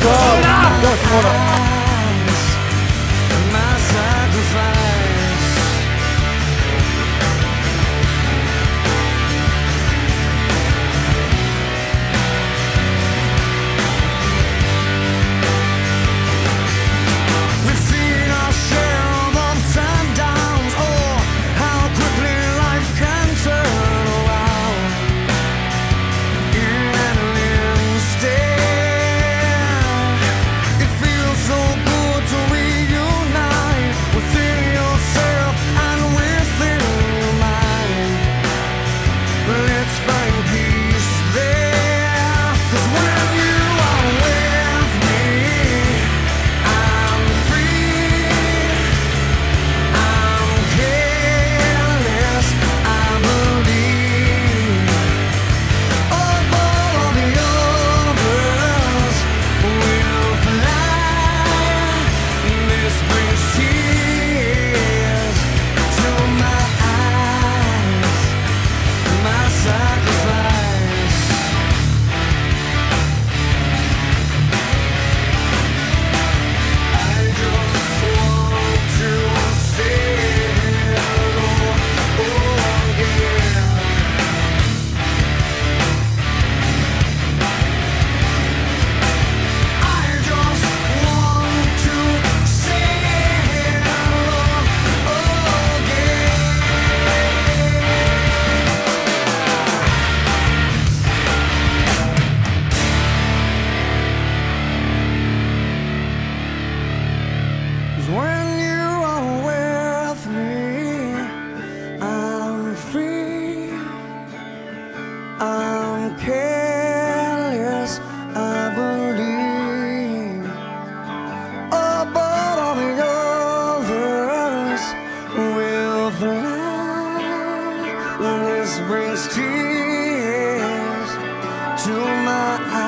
Simona. I'm careless, I believe. Above all the others will fly This brings tears to my eyes